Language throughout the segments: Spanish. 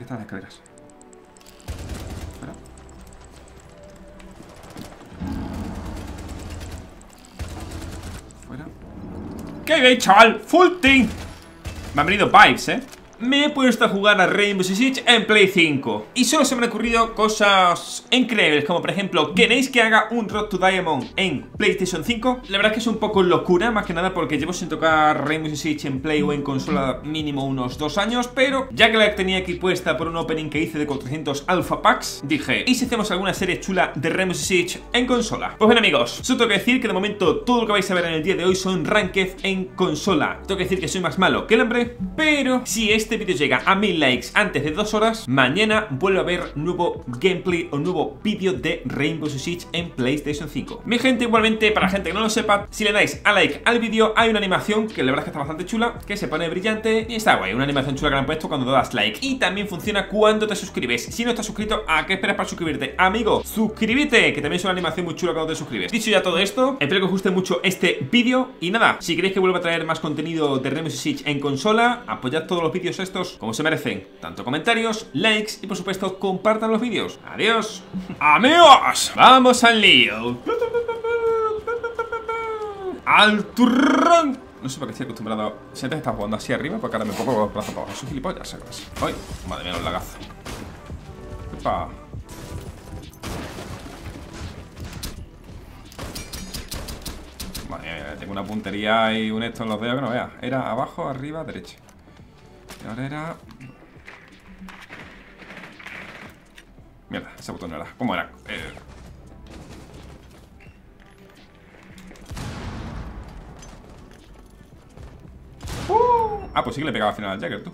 que están las escaleras. Fuera. Fuera. ¿Qué veis, chaval? Full team. Me han venido pipes, eh me he puesto a jugar a Rainbow Six Siege en Play 5 Y solo se me han ocurrido cosas increíbles Como por ejemplo, ¿queréis que haga un Road to Diamond en PlayStation 5? La verdad es que es un poco locura, más que nada porque llevo sin tocar Rainbow Six Siege en Play o en consola mínimo unos dos años Pero ya que la tenía aquí puesta por un opening que hice de 400 Alpha Packs Dije, ¿y si hacemos alguna serie chula de Rainbow Six en consola? Pues bien amigos, solo tengo que decir que de momento todo lo que vais a ver en el día de hoy son Ranked en consola Tengo que decir que soy más malo que el hambre Pero si este este vídeo llega a mil likes antes de dos horas, mañana vuelve a haber nuevo gameplay o nuevo vídeo de Rainbow Six Siege en PlayStation 5. Mi gente, igualmente, para la gente que no lo sepa, si le dais a like al vídeo, hay una animación que la verdad es que está bastante chula, que se pone brillante y está guay. Una animación chula que han puesto cuando das like. Y también funciona cuando te suscribes. Si no estás suscrito, ¿a qué esperas para suscribirte? Amigo, suscríbete, que también es una animación muy chula cuando te suscribes. Dicho ya todo esto, espero que os guste mucho este vídeo. Y nada, si queréis que vuelva a traer más contenido de Rainbow Six Siege en consola, apoyad todos los vídeos estos como se merecen. Tanto comentarios, likes y por supuesto compartan los vídeos. Adiós. Amigos, vamos al lío. Al turrón. No sé por qué estoy acostumbrado. Si antes estaba jugando así arriba, porque ahora me pongo los brazos para abajo. Soy gilipollas. Ay, madre mía, los lagazos. Epa. Madre mía, tengo una puntería y un esto en los dedos que no veas. Era abajo, arriba, derecha. Y ahora era... Mierda, ese botón no era. ¿Cómo era? Eh... Uh, ah, pues sí que le pegaba al final al Jagger, tú.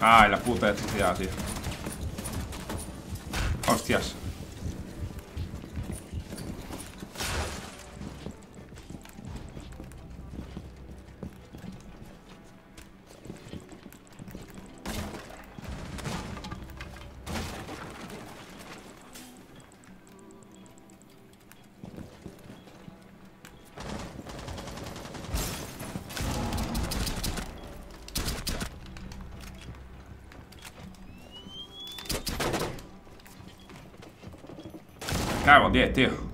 Ay, la puta electricidad, tío. Hostias. Cago en 10, tío.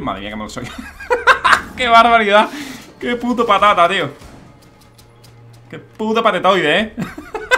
Madre mía, que me lo soy. ¡Qué barbaridad! ¡Qué puto patata, tío! ¡Qué puto patetoide, eh!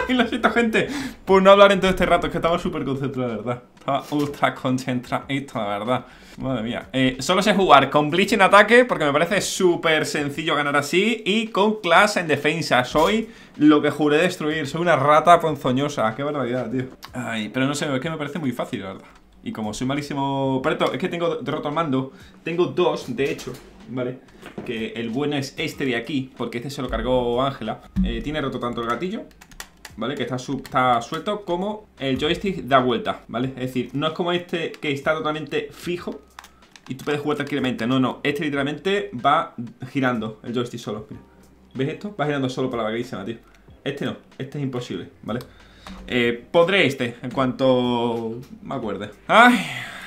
y lo siento, gente, por no hablar en todo este rato. Es que estaba súper concentrado, la verdad. Estaba ultra concentrado, la verdad. Madre mía. Eh, solo sé jugar con Bleach en ataque porque me parece súper sencillo ganar así. Y con Clash en defensa. Soy lo que juré destruir. Soy una rata ponzoñosa. Qué barbaridad, tío. Ay, pero no sé, es que me parece muy fácil, la verdad. Y como soy malísimo... Pero es que tengo derroto al mando. Tengo dos, de hecho. ¿Vale? Que el bueno es este de aquí Porque este se lo cargó Ángela eh, Tiene roto tanto el gatillo ¿vale? Que está, está suelto como el joystick da vuelta, ¿vale? Es decir, no es como este que está totalmente fijo y tú puedes jugar tranquilamente. No, no, este literalmente va girando el joystick solo. ¿Ves esto? Va girando solo para la vaguísima, tío. Este no, este es imposible, ¿vale? Eh, podré este en cuanto me acuerde. Ay,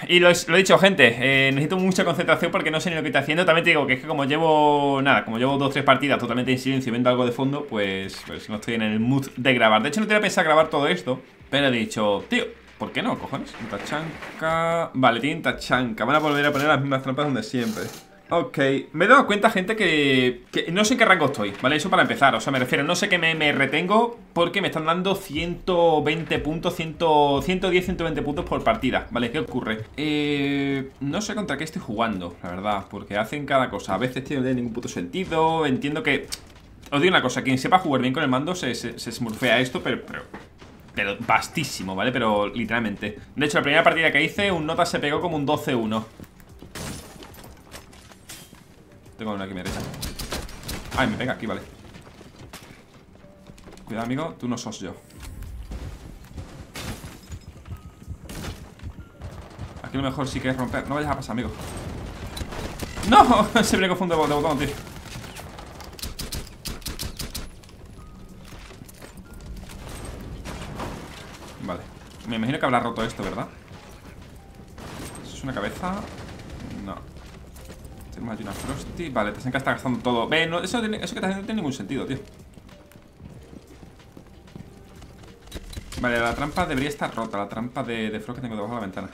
y lo, he dicho, gente, eh, necesito mucha concentración porque no sé ni lo que está haciendo. También te digo que es que como llevo, nada, como llevo dos tres partidas totalmente en silencio y viendo algo de fondo, pues, pues no estoy en el mood de grabar. De hecho, no tenía pensado grabar todo esto, pero he dicho, tío, ¿por qué no, cojones? Tachanka... Vale, tiene tachanka. Van a volver a poner las mismas trampas donde siempre. Ok, me he dado cuenta, gente, que, no sé qué rango estoy, ¿vale? Eso para empezar, o sea, me refiero, no sé qué me, retengo porque me están dando 120 puntos, 100, 110, 120 puntos por partida, ¿vale? ¿Qué ocurre? Eh, no sé contra qué estoy jugando, la verdad, porque hacen cada cosa. A veces tiene ningún puto sentido, entiendo que... Os digo una cosa, quien sepa jugar bien con el mando se, se, smurfea esto, pero, pero pero vastísimo, ¿vale? Pero literalmente. De hecho, la primera partida que hice, un nota se pegó como un 12-1. Tengo una aquí me derecha Ay, me pega aquí, vale. Cuidado, amigo, tú no sos yo. Aquí lo mejor sí que es romper. No vayas a pasar, amigo. ¡No! Se me confunde de botón, tío. Vale. Me imagino que habrá roto esto, ¿verdad? ¿Eso es una cabeza? Tenemos aquí una Frosty. Vale, que está gastando todo. Ve, no, eso, eso que haciendo no tiene ningún sentido, tío. Vale, la trampa debería estar rota. La trampa de, de Frost que tengo debajo de la ventana.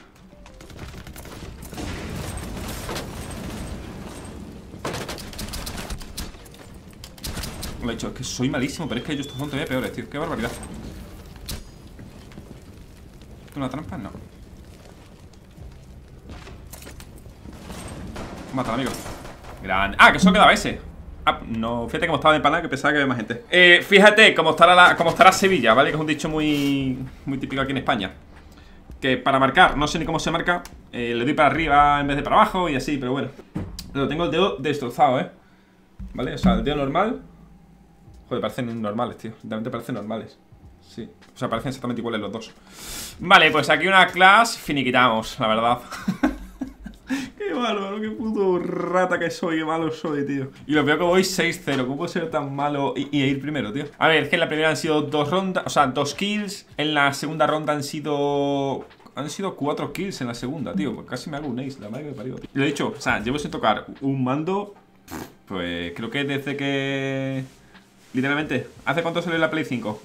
Lo he dicho, es que soy malísimo Pero es que ellos son todavía peores, tío. Qué barbaridad. ¿Una trampa? No Mata, amigo Gran... Ah, que solo quedaba ese. Ah, no, fíjate cómo estaba de pana que pensaba que había más gente. Eh, Fíjate cómo estará, la, cómo estará Sevilla, ¿vale? Que es un dicho muy, muy típico aquí en España. Que para marcar, no sé ni cómo se marca eh, Le doy para arriba en vez de para abajo y así, pero bueno. Pero tengo el dedo destrozado, ¿eh? ¿Vale? O sea, el dedo normal. Joder, parecen normales, tío. Realmente parecen normales. Sí, o sea, parecen exactamente iguales los dos. Vale, pues aquí una clase finiquitamos, la verdad Qué malo, qué puto rata que soy, qué malo soy, tío Y lo veo que voy 6-0, ¿cómo puedo ser tan malo y, ir primero, tío? A ver, es que en la primera han sido dos rondas, o sea, dos kills En la segunda ronda han sido... Han sido cuatro kills en la segunda, tío pues Casi me hago un ace, la madre que me parió, tío lo he dicho, o sea, llevo sin tocar un mando Pues creo que desde que... Literalmente, ¿hace cuánto salió la Play 5?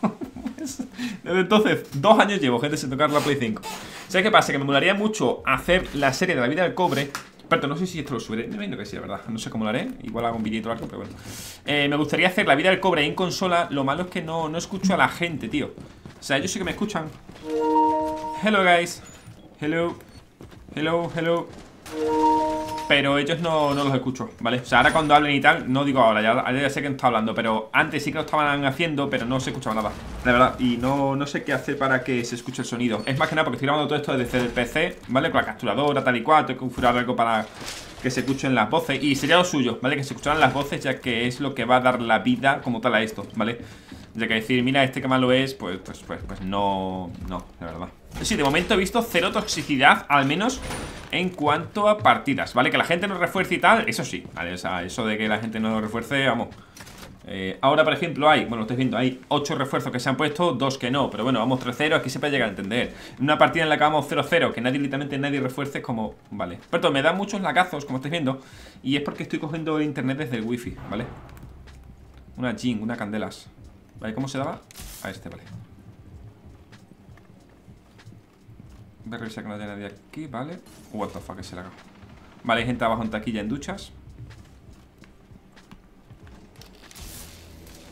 Desde entonces, dos años llevo, gente, sin tocar la Play 5 ¿Sabes qué pasa? Que me molaría mucho hacer la serie de la vida del cobre. Pero no sé si esto lo subiré. Me imagino que sí, la verdad. No sé cómo lo haré. Igual hago un vídeo algo, pero bueno. Eh, Me gustaría hacer la vida del cobre en consola. Lo malo es que no, no escucho a la gente, tío. O sea, ellos sí que me escuchan. Hello, guys. Hello. Hello, hello pero ellos no, no, los escucho, ¿vale? O sea, ahora cuando hablen y tal, no digo ahora, ya, ya, sé que no está hablando Pero antes sí que lo estaban haciendo, pero no se escuchaba nada De verdad, y no, no sé qué hacer para que se escuche el sonido Es más que nada porque estoy grabando todo esto desde el PC, ¿vale? Con la capturadora, tal y cual, tengo que configurar algo para que se escuchen las voces Y sería lo suyo, ¿vale? Que se escucharan las voces ya que es lo que va a dar la vida como tal a esto, ¿vale? Ya que decir, mira, este que malo es, pues, pues, pues, pues no, no, de verdad Sí, de momento he visto cero toxicidad, al menos en cuanto a partidas, ¿vale? Que la gente no refuerce y tal, eso sí. O sea, eso de que la gente no refuerce, vamos eh, Ahora, por ejemplo, hay, bueno, lo estáis viendo, hay 8 refuerzos que se han puesto, 2 que no Pero bueno, vamos 3-0, aquí se puede llegar a entender En una partida en la que vamos 0-0, que nadie, literalmente nadie refuerce, como, vale Perdón, me dan muchos lagazos, como estáis viendo Y es porque estoy cogiendo internet desde el wifi, ¿vale? Una Jing, una Candelas ¿Vale? ¿Cómo se daba? A este, vale Voy a revisar que no haya nadie aquí, ¿vale? What the fuck, es el Vale, hay gente abajo en taquilla en duchas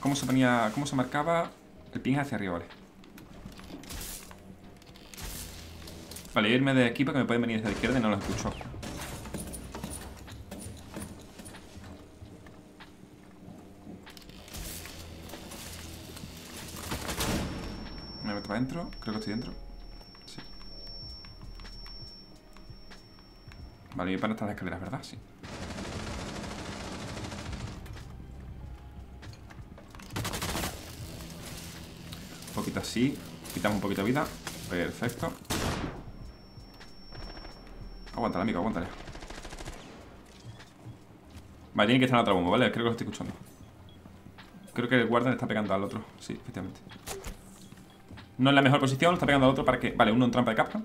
¿Cómo se ponía, cómo se marcaba? El ping hacia arriba, vale Vale, irme de aquí porque me pueden venir desde la izquierda y no lo escucho Me meto para adentro, creo que estoy dentro Vale, y para estas escaleras, ¿verdad? Sí. Un poquito así. Quitamos un poquito de vida. Perfecto. Aguántale, amigo, aguántale. Vale, tiene que estar en otra bomba, ¿vale? Creo que lo estoy escuchando. Creo que el guardia le está pegando al otro. Sí, efectivamente. No en la mejor posición, está pegando al otro para que... Vale, uno en trampa de capa.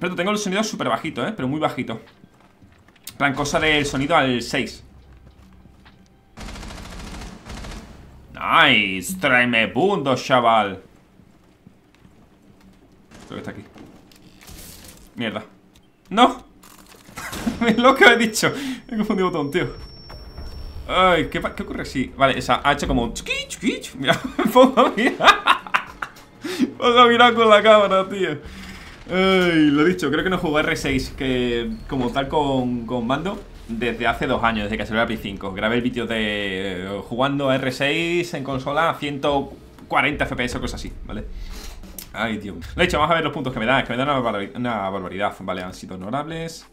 Pero tengo el sonido súper bajito, ¿eh? Pero muy bajito plan, cosa del sonido al 6 Nice Tráeme puntos, chaval Creo que está aquí Mierda ¡No! es lo que he dicho He confundido botón, tío Ay, ¿qué, ¿qué ocurre? Sí, vale, esa hecho como Mira, me pongo a Pongo a mirar con la cámara, tío Ay, lo dicho, creo que no jugué R6 que como tal con, con mando desde hace dos años, desde que salió la Play 5. Grabé el vídeo de eh, jugando R6 en consola a 140 FPS o cosas así, ¿vale? Ay, tío. Lo dicho, vamos a ver los puntos que me da. Que me da una barbaridad. Vale, han sido honorables.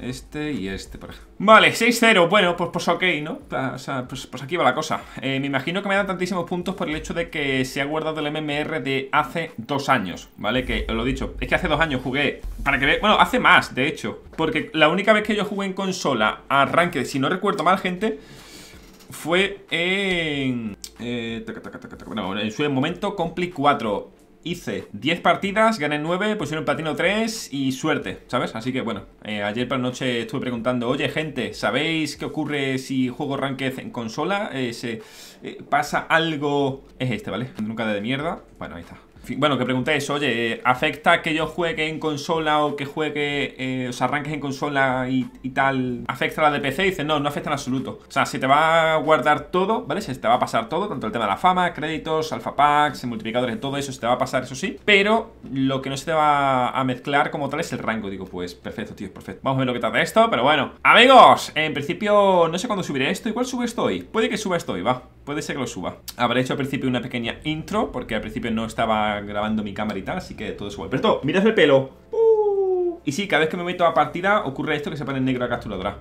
Este y este, por ejemplo. Vale, 6-0, bueno, pues, pues ok, ¿no? O sea, pues, pues aquí va la cosa eh, Me imagino que me dan tantísimos puntos por el hecho de que se ha guardado el MMR de hace dos años ¿Vale? Que os lo he dicho, es que hace dos años jugué Para que veáis, bueno, hace más, de hecho Porque la única vez que yo jugué en consola Arranque, si no recuerdo mal, gente Fue en... Eh, bueno, en su momento Complete 4 hice 10 partidas, gané 9, pusieron platino 3 y suerte, ¿sabes? Así que bueno, eh, ayer por la noche estuve preguntando, oye gente, ¿sabéis qué ocurre si juego Ranked en consola? Eh, ¿Se eh, pasa algo? Es este, ¿vale? Nunca de mierda. Bueno, ahí está. Bueno, que preguntéis, oye, ¿afecta que yo juegue en consola o que juegue, eh, o sea, arranques en consola y, tal? ¿Afecta la de PC? dice, no, no afecta en absoluto. O sea, se te va a guardar todo, ¿vale? Se te va a pasar todo, tanto el tema de la fama, créditos, alfa packs, multiplicadores, todo eso se te va a pasar, eso sí. Pero lo que no se te va a mezclar como tal es el rango. Digo, pues perfecto, tío, perfecto. Vamos a ver lo que tarda esto, pero bueno. Amigos, en principio no sé cuándo subiré esto. Igual sube esto hoy. Puede que suba esto hoy, va. Puede ser que lo suba. Habré hecho al principio una pequeña intro, porque al principio no estaba grabando mi cámara y tal, así que todo es igual. Pero esto, mirad el pelo. Uh. y sí, cada vez que me meto a partida ocurre esto que se pone en negro la capturadora.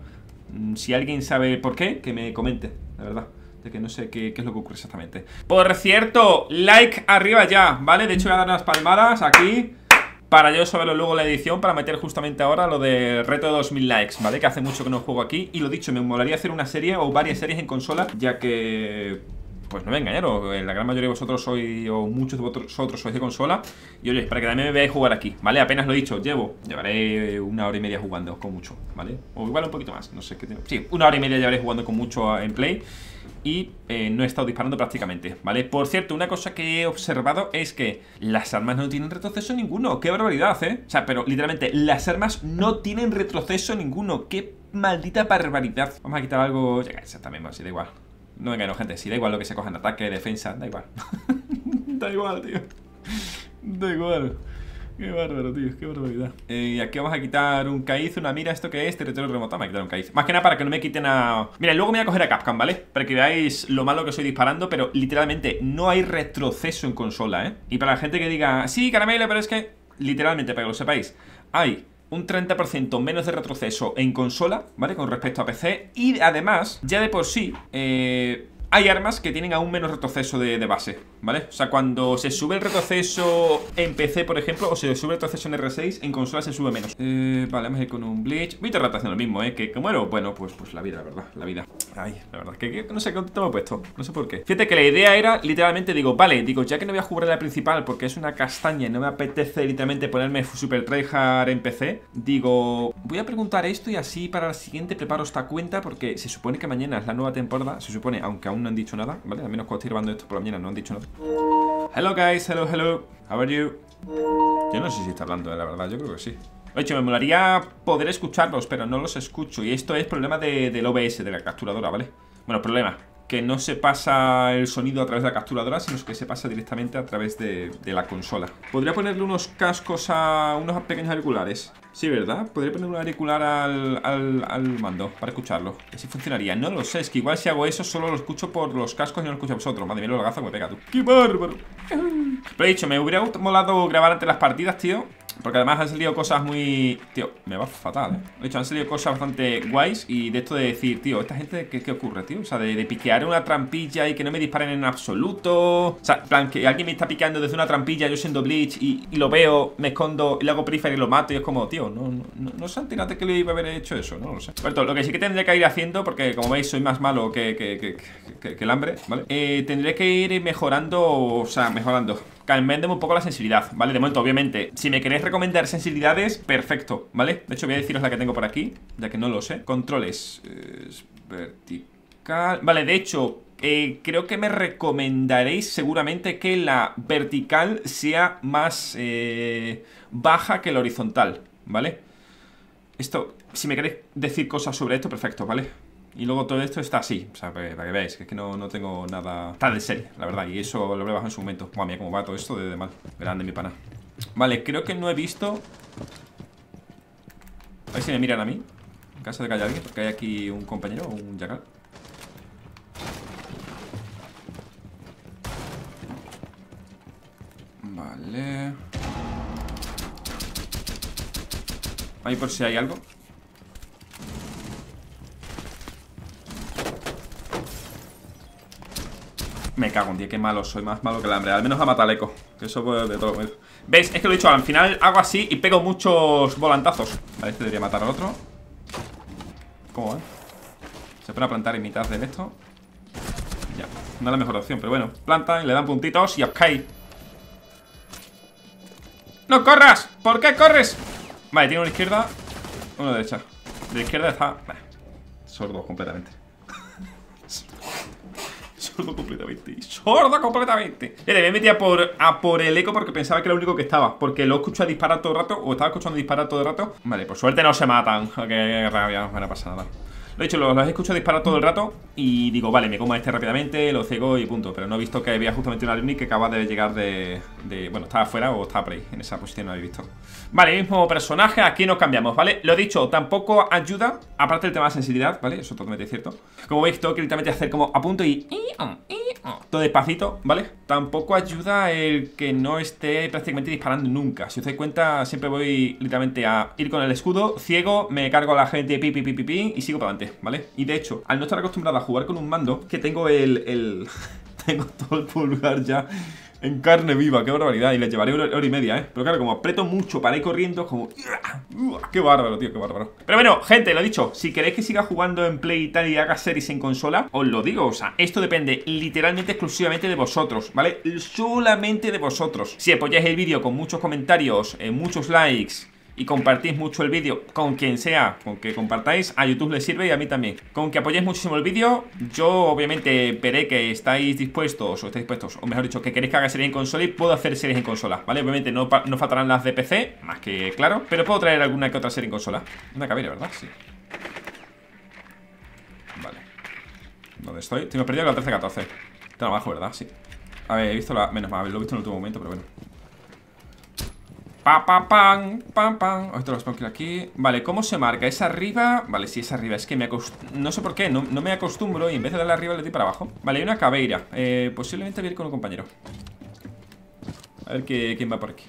Mm, si alguien sabe por qué, que me comente, la verdad de que no sé qué, es lo que ocurre exactamente Por cierto, like arriba ya, ¿vale? De hecho voy a dar unas palmadas aquí Para yo saberlo luego la edición Para meter justamente ahora lo de reto de 2000 likes, ¿vale? Que hace mucho que no juego aquí Y lo dicho, me molaría hacer una serie o varias series en consola Ya que pues no me engañaron, la gran mayoría de vosotros sois, o muchos de vosotros sois de consola. Y oye, para que también me veáis jugar aquí, ¿vale? Apenas lo he dicho, llevo, llevaré una hora y media jugando con mucho, ¿vale? O igual un poquito más, no sé qué tengo. Sí, una hora y media llevaré jugando con mucho en play. Y eh, no he estado disparando prácticamente, ¿vale? Por cierto, una cosa que he observado es que las armas no tienen retroceso ninguno. ¡Qué barbaridad, eh! O sea, pero literalmente, las armas no tienen retroceso ninguno. ¡Qué maldita barbaridad! Vamos a quitar algo... Ya, exactamente, así da igual. No me engaño, gente. Si da igual lo que se coja en ataque, defensa, da igual. da igual, tío. Da igual. Qué bárbaro, tío, qué barbaridad. Eh, y aquí vamos a quitar un caíz, una mira. ¿Esto qué es? Territorio remoto. Me a quitar un caíz. Más que nada para que no me quiten a. Mira, luego me voy a coger a Capcom, ¿vale? Para que veáis lo malo que estoy disparando. Pero literalmente no hay retroceso en consola, ¿eh? Y para la gente que diga, sí, caramelo, pero es que. Literalmente, para que lo sepáis, hay un 30% menos de retroceso en consola, ¿vale? Con respecto a PC. Y además, ya de por sí, eh, hay armas que tienen aún menos retroceso de, base, ¿vale? O sea, cuando se sube el retroceso en PC, por ejemplo, o se sube el retroceso en R6, en consola se sube menos. Eh, vale, vamos a ir con un Bleach. Voy a tratar haciendo lo mismo, ¿eh? Que, muero, bueno, pues, pues la vida, la verdad, la vida. Ay, la verdad, que, no sé qué te he puesto, no sé por qué. Fíjate que la idea era, literalmente, digo, vale, digo, ya que no voy a jugar la principal porque es una castaña y no me apetece literalmente ponerme super tryhard en PC, digo, voy a preguntar esto y así para la siguiente preparo esta cuenta porque se supone que mañana es la nueva temporada, se supone, aunque aún no han dicho nada, ¿vale? Al menos cuando estoy grabando esto por la mañana no han dicho nada. Hello guys, hello, hello. How are you? Yo no sé si está hablando, eh, la verdad, yo creo que sí. De hecho, me molaría poder escucharlos, pero no los escucho. Y esto es problema del OBS, de la capturadora, ¿vale? Bueno, problema. Que no se pasa el sonido a través de la capturadora, sino que se pasa directamente a través de, la consola. Podría ponerle unos cascos a unos pequeños auriculares. Sí, ¿verdad? Podría poner un auricular al, al, mando para escucharlo. Así funcionaría. No lo sé, es que igual si hago eso solo lo escucho por los cascos y no lo escucho a vosotros. Madre mía, lo lagazo que me pega tú. ¡Qué bárbaro! Pero he dicho, me hubiera molado grabar ante las partidas, tío. Porque además han salido cosas muy... Tío, me va fatal, ¿eh? De hecho, han salido cosas bastante guays Y de esto de decir, tío, ¿esta gente qué, qué ocurre, tío? O sea, de, piquear una trampilla y que no me disparen en absoluto O sea, plan, que alguien me está piqueando desde una trampilla Yo siendo Bleach y, lo veo, me escondo Y le hago prefer y lo mato Y es como, tío, no, no, no, no sé que le iba a haber hecho eso, no lo sé Pero lo que sí que tendré que ir haciendo Porque como veis, soy más malo que, que, que, que el hambre, ¿vale? Eh, tendré que ir mejorando, o sea, mejorando Calmendeme un poco la sensibilidad, ¿vale? De momento, obviamente, si me queréis recomendar sensibilidades, perfecto, ¿vale? De hecho, voy a deciros la que tengo por aquí, ya que no lo sé Controles Vertical Vale, de hecho, eh, creo que me recomendaréis seguramente que la vertical sea más eh, baja que la horizontal, ¿vale? Esto, si me queréis decir cosas sobre esto, perfecto, ¿vale? Y luego todo esto está así, o sea, para que, veáis, que es que no, no tengo nada tal de serie, la verdad. Y eso lo habré bajado en su momento. Madre mía, cómo va todo esto de, mal. Grande, mi pana. Vale, creo que no he visto... A ver si me miran a mí. En caso de que haya alguien, porque hay aquí un compañero, un yagal. Vale... Ahí por si hay algo. Me cago en día, qué malo soy, más malo que el hambre. Al menos a matar eco, que eso puede de todo ¿Veis? Es que lo he dicho, al final hago así y pego muchos volantazos. Vale, este debería matar al otro. ¿Cómo va? Se pone a plantar en mitad de esto. Ya, no es la mejor opción, pero bueno. Planta y le dan puntitos y os cae ¡No corras! ¿Por qué corres? Vale, tiene una izquierda Una derecha. De izquierda está... sordo completamente Sordo completamente. Sordo completamente. Le me metía por, a por el eco porque pensaba que era el único que estaba. Porque lo escucho disparar todo el rato O estaba escuchando disparar todo el rato. Vale, por suerte no se matan. Que rabia, no pasa nada lo he dicho, los, he escuchado disparar todo el rato y digo, vale, me como a este rápidamente, lo cego y punto. Pero no he visto que había justamente una Luni que acaba de llegar de, Bueno, estaba afuera o estaba por ahí, en esa posición no he visto. Vale, mismo personaje, aquí nos cambiamos, ¿vale? Lo dicho, tampoco ayuda, aparte del tema de sensibilidad, ¿vale? Eso totalmente cierto. Como veis, tengo que literalmente hacer como a punto y... Todo despacito, ¿vale? Tampoco ayuda el que no esté prácticamente disparando nunca. Si os dais cuenta, siempre voy literalmente a ir con el escudo, ciego, me cargo a la gente, pi, pi, pi, pi, pi y sigo para adelante. ¿vale? Y de hecho, al no estar acostumbrado a jugar con un mando, que tengo el... el tengo todo el pulgar ya en carne viva, qué barbaridad. Y le llevaré una hora y media, ¿eh? Pero claro, como aprieto mucho para ir corriendo, como... ¡Qué bárbaro, tío! ¡Qué bárbaro! Pero bueno, gente, lo dicho, si queréis que siga jugando en Play y tal y haga series en consola, os lo digo, o sea, esto depende literalmente exclusivamente de vosotros, ¿vale? Solamente de vosotros. Si apoyáis el vídeo con muchos comentarios, eh, muchos likes y compartís mucho el vídeo con quien sea, con que compartáis, a YouTube le sirve y a mí también. Con que apoyéis muchísimo el vídeo, yo obviamente veré que estáis dispuestos, o estáis dispuestos, o mejor dicho, que queréis que haga series en consola y puedo hacer series en consola, ¿vale? Obviamente no, no faltarán las de PC, más que claro, pero puedo traer alguna que otra serie en consola. Una cabina, ¿verdad? Sí. Vale. ¿Dónde estoy? Tengo perdido la 13-14. Está abajo, ¿verdad? Sí. A ver, he visto la... Menos mal, lo he visto en el último momento, pero bueno. Pa, pa, pam, pam, pam. Esto lo pongo aquí. Vale, ¿cómo se marca? ¿Es arriba? Vale, sí, es arriba. Es que me acostumbro. No sé por qué, no, me acostumbro y en vez de darle arriba le doy para abajo. Vale, hay una cabeira. Eh, posiblemente voy a ir con un compañero. A ver qué, quién va por aquí.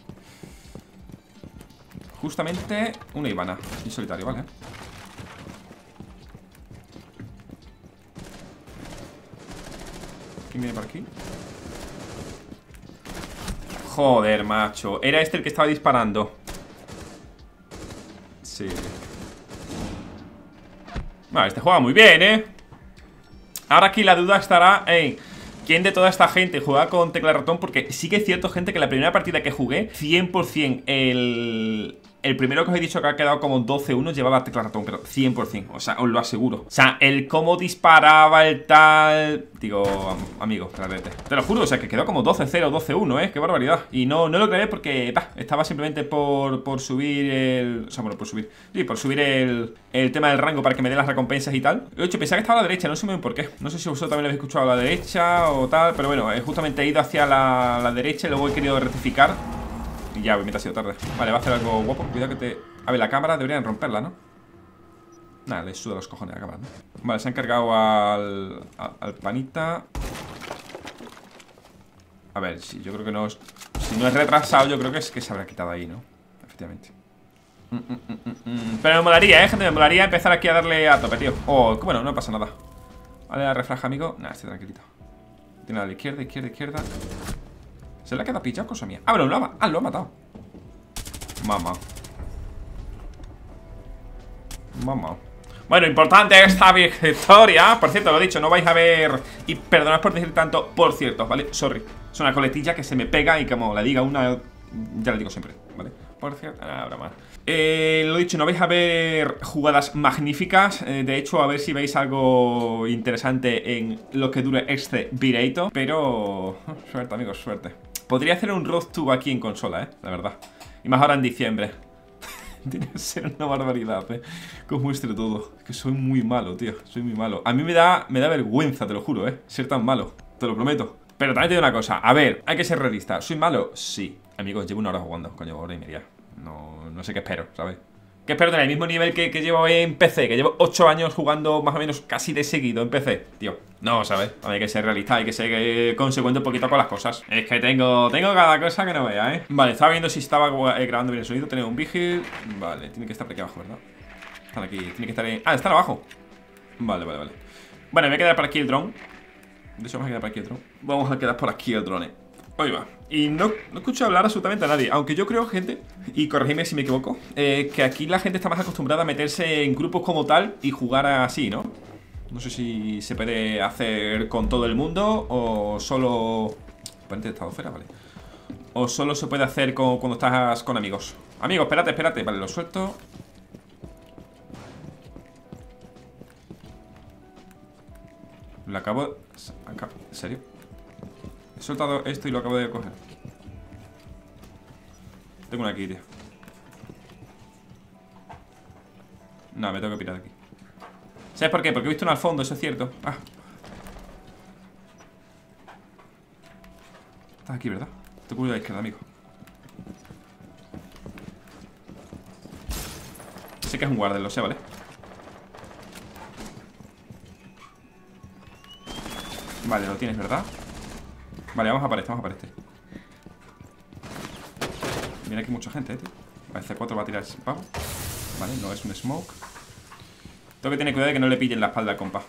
Justamente una Ivana. Y solitario, vale. ¿Quién viene por aquí? Joder, macho Era este el que estaba disparando Sí Vale, este juega muy bien, ¿eh? Ahora aquí la duda estará en ¿Quién de toda esta gente juega con tecla ratón? Porque sí que es cierto, gente, que la primera partida que jugué 100% el, el primero que os he dicho que ha quedado como 12-1 llevaba tecla ratón, pero 100%, o sea, os lo aseguro. O sea, el cómo disparaba el tal... Digo, amigo, claramente. Te lo juro, o sea, que quedó como 12-0, 12-1, ¿eh? Qué barbaridad. Y no, no lo creé porque, estaba simplemente por, por subir el... O sea, bueno, por subir... Sí, por subir el, el tema del rango para que me den las recompensas y tal. De hecho, pensaba que estaba a la derecha, no sé muy bien por qué. No sé si vosotros también lo habéis escuchado a la derecha o tal, pero bueno, justamente he ido hacia la, la derecha y luego he querido rectificar y ya, me ha sido tarde. Vale, va a hacer algo guapo. Cuidado que te... A ver, la cámara deberían romperla, ¿no? Nada, le suda los cojones a la cámara, ¿no? Vale, se han cargado al... Al, panita. A ver, si yo creo que no Si no es retrasado, yo creo que es que se habrá quitado ahí, ¿no? Efectivamente. Mm, mm, mm, Pero me molaría, ¿eh, gente? Me molaría empezar aquí a darle a tope, tío. Oh, bueno, no pasa nada. Vale, la refraja, amigo. Nada, estoy tranquilito. Tiene a la izquierda, izquierda, izquierda ¿Se le ha quedado pillado? Cosa mía. Ah, pero lo ha, ah, lo ha matado. Mamá. Mamá. Bueno, importante esta victoria. Por cierto, lo he dicho, no vais a ver. Y perdonad por decir tanto, por cierto, ¿vale? Sorry. Es una coletilla que se me pega y como la diga una. Ya la digo siempre, ¿vale? Por cierto, ahora más. Eh, lo dicho, no vais a ver jugadas magníficas. Eh, de hecho, a ver si veis algo interesante en lo que dure este videito. Pero. Suerte, amigos, suerte. Podría hacer un Road Tube aquí en consola, eh, la verdad. Y más ahora en diciembre. Tiene que ser una barbaridad, eh Que os muestre todo. Es que soy muy malo, tío. Soy muy malo. A mí me da, me da vergüenza, te lo juro, eh Ser tan malo, te lo prometo. Pero también te digo una cosa. A ver, hay que ser realista. ¿Soy malo? Sí. Amigos, llevo una hora jugando Coño, hora y media. No, no sé qué espero, ¿sabes? Que espero tener el mismo nivel que, llevo en PC, que llevo 8 años jugando más o menos casi de seguido en PC. Tío, no, ¿sabes? Hay que ser realista, hay que ser eh, consecuente un poquito con las cosas. Es que tengo, tengo cada cosa que no vea, ¿eh? Vale, estaba viendo si estaba eh, grabando bien el sonido. Tenía un vigil. Vale, tiene que estar por aquí abajo, ¿verdad? Están aquí, tiene que estar ahí. Ah, están abajo. Vale, vale, vale. Bueno, me voy a quedar por aquí el dron. De hecho, vamos a quedar por aquí el dron. Vamos a quedar por aquí el drone. Ahí va. Y no, no escucho hablar absolutamente a nadie. Aunque yo creo, gente, y corregidme si me equivoco, eh, que aquí la gente está más acostumbrada a meterse en grupos como tal y jugar así, ¿no? No sé si se puede hacer con todo el mundo o solo... Aparente estado fuera, vale. ¿O solo se puede hacer cuando estás con amigos? Amigos, espérate, espérate Vale, lo suelto Lo acabo... ¿En serio? He soltado esto y lo acabo de coger Tengo una aquí, tío No, me tengo que pirar aquí ¿Sabes por qué? Porque he visto uno al fondo, eso es cierto Ah Estás aquí, ¿verdad? Te cubro a la izquierda, amigo Sé que es un guardia, lo sé, ¿vale? Vale, lo tienes, ¿verdad? Vale, vamos a por este, vamos a por este. Viene aquí mucha gente, eh, tío. Vale, C4 va a tirar ese pavo. Vale, no es un smoke. Tengo que tener cuidado de que no le pillen la espalda al compa.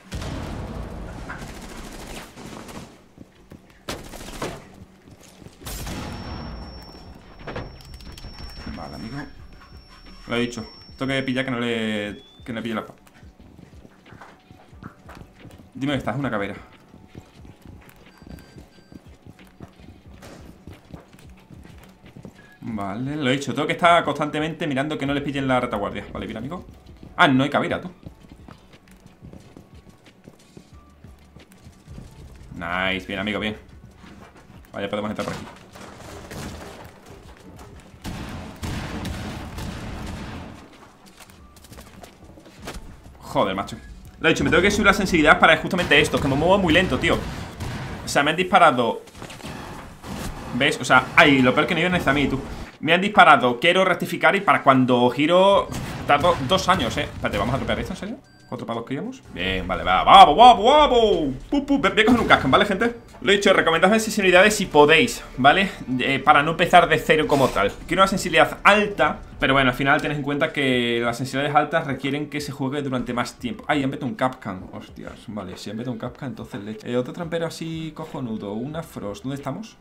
Vale, amigo. Lo he dicho. Tengo que pillar que no le... Que no le pille la espalda. Dime que estás, una cabera Vale, lo he hecho Tengo que estar constantemente mirando que no les pillen la retaguardia. Vale, mira, amigo. Ah, no hay cabera, tú. Nice, bien, amigo, bien. Vale, podemos entrar por aquí. Joder, macho. Lo he dicho, me tengo que subir la sensibilidad para justamente esto Que me muevo muy lento, tío. O sea, me han disparado. ¿Ves? O sea, ay, lo peor que no viene es a mí, tú Me han disparado, quiero rectificar y para cuando giro Tardo dos años, eh Espérate, ¿vamos a tropear esto, en serio? ¿Cuatro palos que íbamos? Bien, vale, va, vamos, vamos, vamos Voy a coger un casco, ¿vale, gente? Lo he dicho, recomendadme sensibilidades si podéis, ¿vale? Eh, para no empezar de cero como tal Quiero una sensibilidad alta Pero bueno, al final tened en cuenta que las sensibilidades altas requieren que se juegue durante más tiempo Ay, han metido un Capcan, hostias Vale, si han metido un Capcan, entonces le... Eh, otro trampero así cojonudo, una Frost ¿Dónde estamos?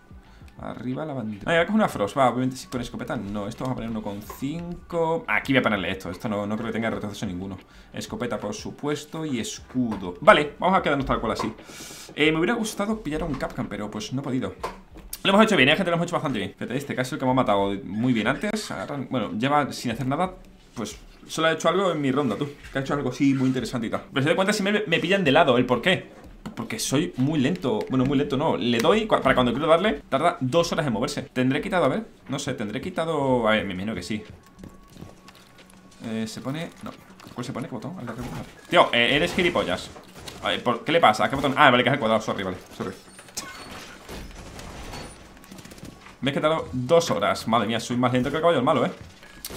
Arriba la bandera. Ah, voy a coger una Frost. Va, obviamente si con escopeta no. Esto vamos a poner uno con 5. Aquí voy a ponerle esto. Esto no, no creo que tenga retroceso ninguno. Escopeta, por supuesto. Y escudo. Vale, vamos a quedarnos tal cual así. Eh, me hubiera gustado pillar a un Capcan, pero pues no he podido. Lo hemos hecho bien, ¿eh, gente? Lo hemos hecho bastante bien. Fíjate, este caso el que me ha matado muy bien antes. Bueno, lleva sin hacer nada. Pues solo ha hecho algo en mi ronda, tú. Que ha hecho algo así muy interesante. Pero se da cuenta si me, me pillan de lado. ¿El por qué? Porque soy muy lento Bueno, muy lento no Le doy, para cuando quiero darle Tarda dos horas en moverse. ¿Tendré quitado? A ver No sé, tendré quitado A ver, me imagino que sí. Eh, Se pone... No. ¿Cuál se pone? ¿Qué botón? Tío, eh, eres gilipollas. A ver, ¿Qué le pasa? ¿A qué botón? Ah, vale, que es el cuadrado Sorry, vale Sorry. Me he quitado dos horas. Madre mía, soy más lento que el caballo del malo, eh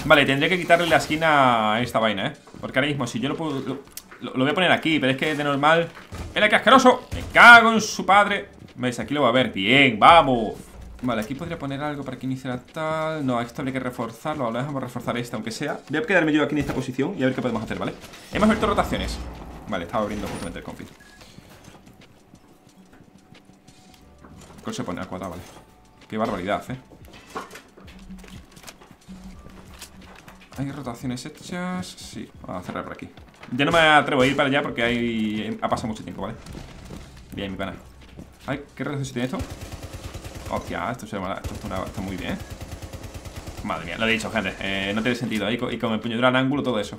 Vale, tendré que quitarle la esquina a esta vaina, eh Porque ahora mismo si yo lo puedo... Lo, voy a poner aquí, pero es que de normal ¡Mira qué asqueroso! ¡Me cago en su padre! ¿Veis? Aquí lo va a ver Bien, ¡vamos! Vale, aquí podría poner algo para que iniciara tal No, esto habría que reforzarlo Ahora dejamos reforzar esta, aunque sea Voy a quedarme yo aquí en esta posición y a ver qué podemos hacer, ¿vale? Hemos abierto rotaciones Vale, estaba abriendo justamente el confit ¿Cuál se pone al cuadrado? Vale Qué barbaridad, ¿eh? ¿Hay rotaciones hechas? Sí, vamos a cerrar por aquí ya no me atrevo a ir para allá porque hay... ha pasado mucho tiempo, ¿vale? Bien, mi pana. Ay, ¿qué relación tiene esto? Hostia, esto, se esto está, muy bien. Madre mía, lo he dicho, gente eh, No tiene sentido. Y con empuñadura en ángulo, todo eso.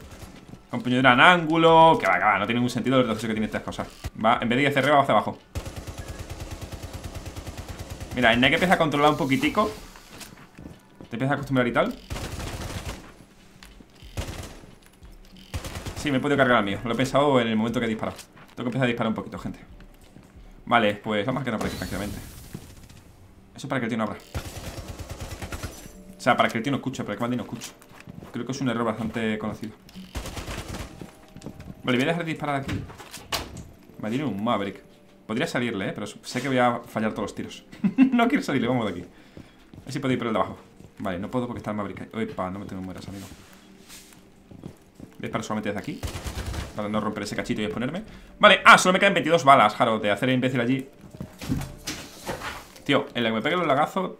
Con empuñadura en ángulo Que va, que va, no tiene ningún sentido el retroceso que tiene estas cosas. Va, en vez de ir hacia arriba, va hacia abajo. Mira, en que empieza a controlar un poquitico. Te empieza a acostumbrar y tal Sí, me he podido cargar al mío Lo he pensado en el momento que he disparado Tengo que empezar a disparar un poquito, gente. Vale, pues vamos a quedar por aquí tranquilamente Eso para que el tío no abra. O sea, para que el tío no escuche Para que el no escuche. Creo que es un error bastante conocido. Vale, voy a dejar de disparar aquí. Vale, tiene un Maverick. Podría salirle, eh, pero sé que voy a fallar todos los tiros. No quiero salirle, vamos de aquí. A ver si puedo ir por el de abajo. Vale, no puedo porque está el Maverick Opa, no me tengo mueras, amigo para solamente desde aquí Para no romper ese cachito y exponerme. Vale, ah, solo me quedan 22 balas, Jaro De hacer el imbécil allí. Tío, en la que me pegue los lagazos.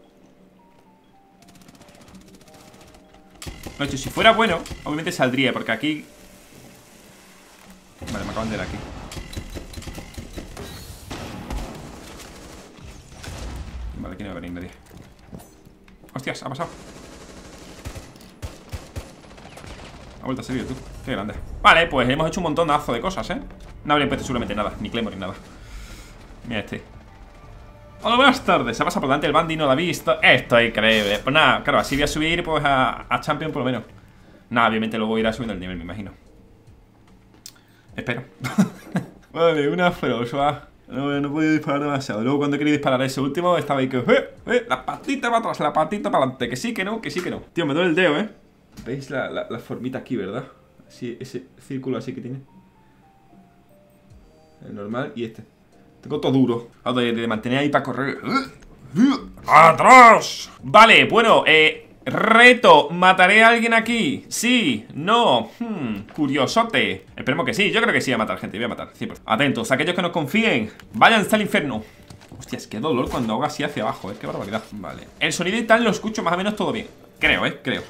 He hecho, si fuera bueno Obviamente saldría, porque aquí Vale, me acaban de ir aquí. Vale, aquí no va a venir nadie. Hostias, ha pasado Ha vuelto a serio tú Qué grande Vale, pues hemos hecho un montón de cosas, ¿eh? No habría puesto seguramente nada Ni Claymore ni nada Mira este Hola, buenas tardes Se pasa por delante el Bandy no lo ha visto Esto es increíble Pues nada, claro, así voy a subir pues a, a Champion por lo menos Nada, obviamente luego irá subiendo el nivel, me imagino Espero Vale, una feroz, no, no podía disparar demasiado. Luego cuando quería disparar ese último, estaba ahí que... ¡Eh! ¡Eh! La patita para atrás, la patita para adelante. Que sí, que no, que sí, que no. Tío, me duele el dedo, ¿eh? ¿Veis la, la, formita aquí, verdad? Así, ese círculo así que tiene. El normal y este. Tengo todo duro. Ahora de, mantener ahí para correr. ¡Atrás! Vale, bueno, eh... Reto, ¿mataré a alguien aquí? Sí, no, hmm, curiosote Esperemos que sí, yo creo que sí voy a matar gente, voy a matar Atentos, aquellos que no confíen Váyanse al infierno Hostias, qué dolor cuando hago así hacia abajo, eh, qué barbaridad Vale, el sonido y tal lo escucho más o menos todo bien Creo, eh, creo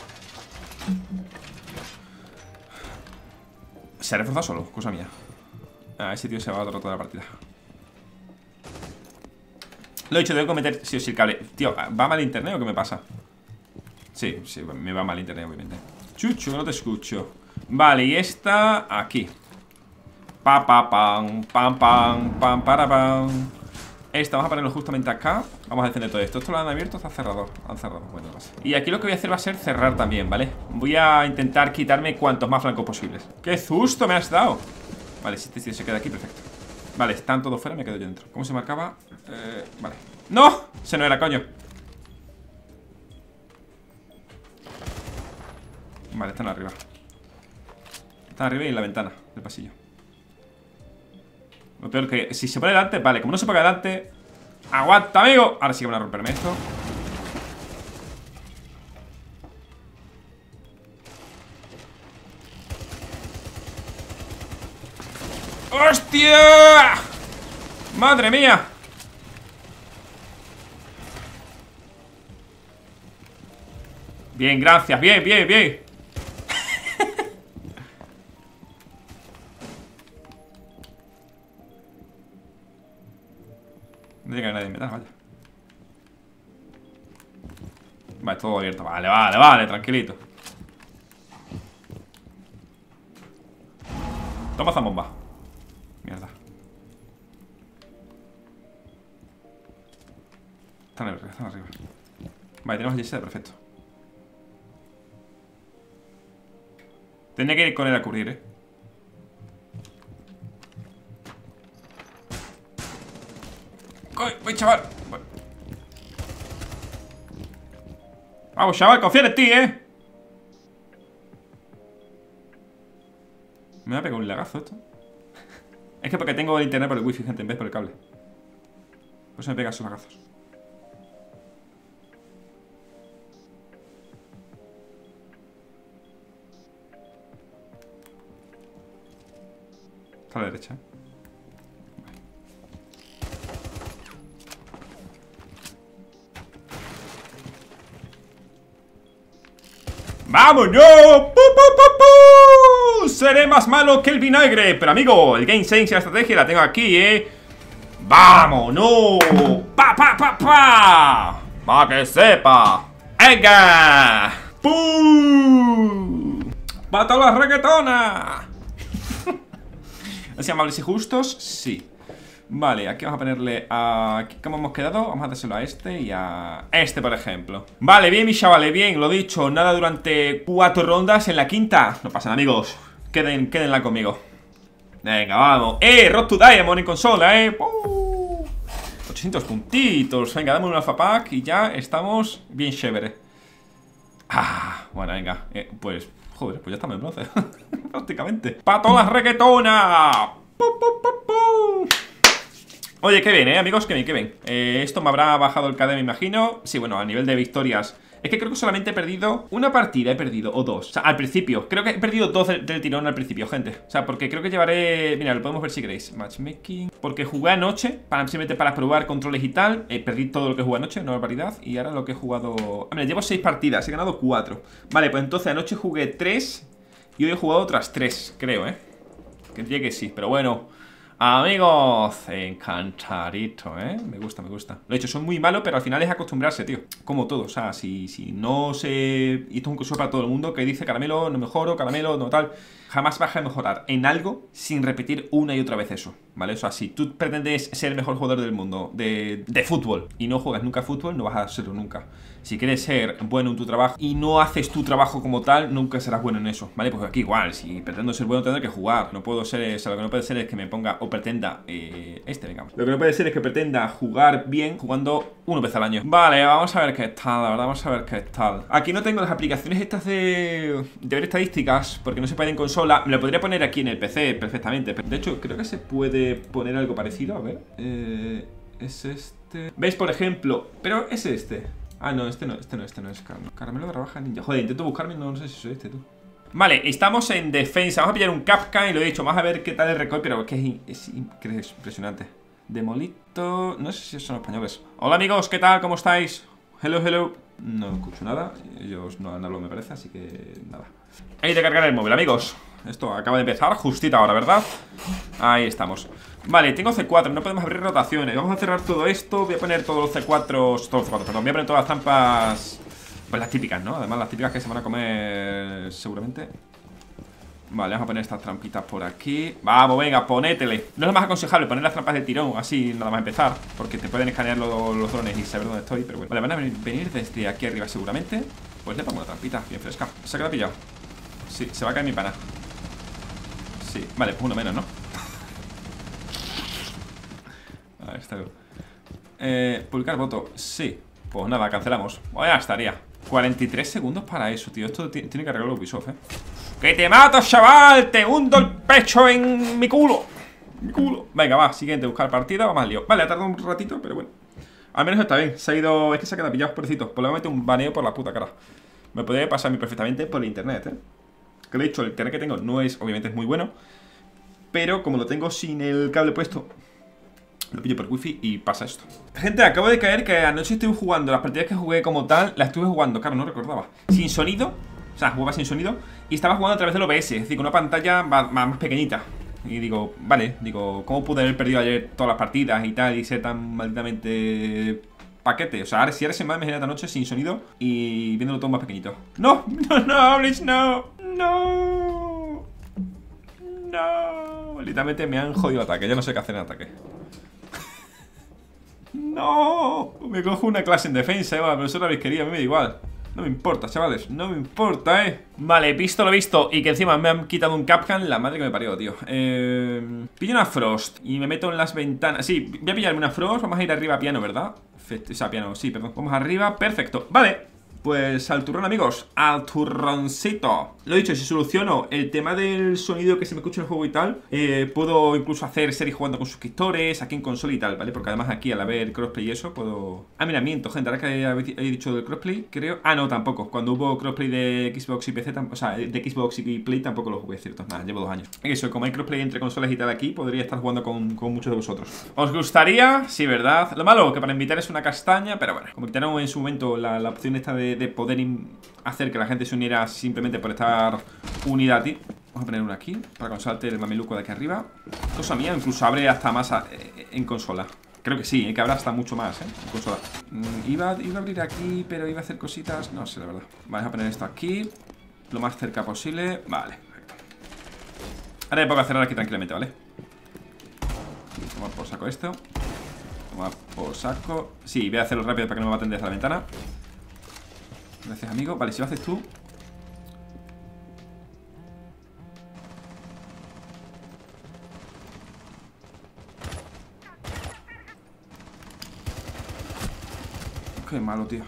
Se ha reforzado solo, cosa mía. Ah, ese tío se va a toda la partida. Lo he dicho, tengo que meter sí o sí el cable. Tío, ¿va mal internet o qué me pasa? Sí, sí, me va mal internet, obviamente. Chucho, no te escucho. Vale, y esta aquí. Pa, pa, pam, pam, pam, pam, para, pam Esta, vamos a ponerlo justamente acá. Vamos a defender todo esto. Esto lo han abierto, está cerrado. Han cerrado, bueno, pasa Y aquí lo que voy a hacer va a ser cerrar también, ¿vale? Voy a intentar quitarme cuantos más flancos posibles. ¡Qué susto me has dado! Vale, si este tío se queda aquí, perfecto. Vale, están todos fuera, me quedo yo dentro. ¿Cómo se marcaba? Eh, vale. ¡No! Se no era, coño. Vale, están arriba. Están arriba y en la ventana del pasillo Que si se pone delante, vale, como no se pone delante ¡Aguanta, amigo! Ahora sí que van a romperme esto ¡Hostia! ¡Madre mía! Bien, gracias, bien, bien, bien No tiene que haber nadie en metal, vaya. Vale, todo abierto. Vale, vale, vale, tranquilito. Toma esa bomba. Mierda. Están arriba, están arriba. Vale, tenemos el de perfecto. Tendría que ir con él a cubrir, eh. Voy, chaval. Vamos, chaval, confía en ti, eh. Me va a pegar un lagazo esto. es que porque tengo el internet por el wifi, gente, en vez por el cable. Por eso me pega esos lagazos. Está a la derecha, eh. ¡Vámonos! ¡Pu, pu, pu, Seré más malo que el vinagre Pero amigo, el game sense y la estrategia la tengo aquí, ¿eh? ¡Vámonos! ¡Pa, pa, pa, pa! ¡Pa que sepa! ¡Venga! ¡Pum! ¡Mata la reggaetona! ¿Es amables y justos? Sí Vale, aquí vamos a ponerle a... ¿Cómo hemos quedado? Vamos a dárselo a este y a... Este, por ejemplo Vale, bien, mis chavales, bien, lo dicho Nada durante cuatro rondas en la quinta No pasa amigos Queden, quédenla conmigo Venga, vamos ¡Eh! Road to Diamond en consola, ¿eh? 800 puntitos Venga, dame un alfa pack y ya estamos bien chévere Ah, bueno, venga eh, Pues, joder, pues ya estamos en bronce Prácticamente ¡Pa todas las reggaetonas! ¡Pum, pum, pum, pum! Oye, qué bien, eh, amigos, qué bien, qué bien. Eh, Esto me habrá bajado el KD, me imagino. Sí, bueno, a nivel de victorias Es que creo que solamente he perdido una partida, he perdido, o dos. O sea, al principio, creo que he perdido dos del, tirón al principio, gente. O sea, porque creo que llevaré, mira, lo podemos ver si queréis Matchmaking. Porque jugué anoche, simplemente para probar controles y tal eh, Perdí todo lo que jugué anoche, no barbaridad Y ahora lo que he jugado... Ah, mira, llevo seis partidas, he ganado cuatro. Vale, pues entonces anoche jugué tres Y hoy he jugado otras tres, creo, eh. Que diría que sí, pero bueno Amigos, encantadito, ¿eh? Me gusta, me gusta Lo he dicho, son muy malos, pero al final es acostumbrarse, tío Como todo, o sea, si, si no se... Y esto es un curso para todo el mundo que dice caramelo, no mejoro, caramelo, no tal Jamás vas a mejorar en algo sin repetir una y otra vez eso, ¿vale? O sea, si tú pretendes ser el mejor jugador del mundo de, de fútbol y no juegas nunca fútbol, no vas a serlo nunca si quieres ser bueno en tu trabajo y no haces tu trabajo como tal, nunca serás bueno en eso, ¿vale? Pues aquí igual, si pretendo ser bueno tendré que jugar. No puedo ser, o lo que no puede ser es que me ponga o pretenda, eh, este, venga. Lo que no puede ser es que pretenda jugar bien jugando una vez al año. Vale, vamos a ver qué tal, la verdad, vamos a ver qué tal. Aquí no tengo las aplicaciones estas de, de ver estadísticas, porque no se pueden en consola. Me lo podría poner aquí en el PC perfectamente. De hecho, creo que se puede poner algo parecido, a ver. Eh, es este... ¿Veis, por ejemplo? Pero es este. Ah, no, este no, este no, este no es Caramelo. Caramelo trabaja ninja. Joder, intento buscarme, no, sé si soy este, tú. Vale, estamos en defensa. Vamos a pillar un Capcan y lo he dicho. Vamos a ver qué tal el recoil, pero que es, impresionante. Demolito. No sé si son españoles. Hola amigos, ¿qué tal? ¿Cómo estáis? Hello, hello. No escucho nada. Ellos no han hablado, me parece, así que nada. Hay que cargar el móvil, amigos. Esto acaba de empezar, justita ahora, ¿verdad? Ahí estamos. Vale, tengo C4, no podemos abrir rotaciones. Vamos a cerrar todo esto, voy a poner todos los C4 Todos los C4, perdón, voy a poner todas las trampas Pues las típicas, ¿no? Además las típicas que se van a comer seguramente. Vale, vamos a poner estas trampitas por aquí. Vamos, venga, ponétele No es lo más aconsejable poner las trampas de tirón Así nada más empezar Porque te pueden escanear los, drones y saber dónde estoy Pero bueno, vale, van a venir desde aquí arriba seguramente. Pues le pongo una trampita bien fresca. ¿Se ha quedado pillado? Sí, se va a caer mi pana. Sí, vale, pues uno menos, ¿no? A ver, está. Eh, publicar voto, sí. Pues nada, cancelamos, oh, ya estaría. 43 segundos para eso, tío. Esto tiene que arreglarlo Ubisoft, eh ¡Que te mato, chaval! ¡Te hundo el pecho en mi culo! Mi culo. Venga, va, siguiente, buscar partida. Vamos al lío. Vale, ha tardado un ratito, pero bueno. Al menos está bien, se ha ido... Es que se ha quedado pillado, pobrecito. Meter un baneo por la puta cara. Me podría pasar mí perfectamente por el internet, eh Que lo he dicho, el internet que tengo no es... Obviamente es muy bueno. Pero como lo tengo sin el cable puesto lo pillo por wifi y pasa esto Gente, acabo de caer que anoche estuve jugando Las partidas que jugué como tal, las estuve jugando Claro, no recordaba Sin sonido, o sea, jugaba sin sonido Y estaba jugando a través del OBS Es decir, con una pantalla más, pequeñita Y digo, vale, digo, ¿cómo pude haber perdido ayer todas las partidas y tal Y ser tan malditamente paquete. O sea, ahora, si ahora se me imagina esta noche sin sonido y viéndolo todo más pequeñito. ¡No! ¡No, no, please, no! ¡No! ¡No! Literalmente me han jodido ataque. Ya no sé qué hacer en ataque. ¡No! Me cojo una clase en defensa, eh, la profesora querido, a mí me da igual no me importa, chavales, no me importa, eh Vale, visto lo visto Y que encima me han quitado un Capcan La madre que me parió, tío eh, Pillo una Frost Y me meto en las ventanas Sí, voy a pillarme una Frost Vamos a ir arriba a piano, ¿verdad? O sea, piano, sí, perdón Vamos arriba, perfecto Vale pues al turrón, amigos, al turroncito Lo dicho, si soluciono el tema del sonido que se me escucha en el juego y tal eh, Puedo incluso hacer series jugando con suscriptores Aquí en consola y tal, ¿vale? Porque además aquí al haber crossplay y eso puedo... Ah, mira, miento, gente, ahora que he dicho del crossplay, creo... Ah, no, tampoco, cuando hubo crossplay de Xbox y PC, o sea, de Xbox y Play tampoco lo jugué, cierto Nada, llevo dos años Eso, como hay crossplay entre consolas y tal aquí, podría estar jugando con, muchos de vosotros ¿Os gustaría? Sí, ¿verdad? Lo malo, que para invitar es una castaña, pero bueno Como quitaron en su momento la, la opción esta de de, poder hacer que la gente se uniera simplemente por estar unida a ti. Vamos a poner una aquí para que el mameluco de aquí arriba. Cosa mía, incluso abre hasta más eh, en consola. Creo que sí, ¿eh? que habrá hasta mucho más, ¿eh? En consola. Mm, iba, iba, a abrir aquí, pero iba a hacer cositas. No sé, la verdad. Vamos a poner esto aquí. Lo más cerca posible. Vale, perfecto. Ahora me a cerrar aquí tranquilamente, ¿vale? Vamos por saco esto. Vamos por saco. Sí, voy a hacerlo rápido para que no me maten desde la ventana. Gracias, amigo. Vale, si lo haces tú... Qué malo, tío.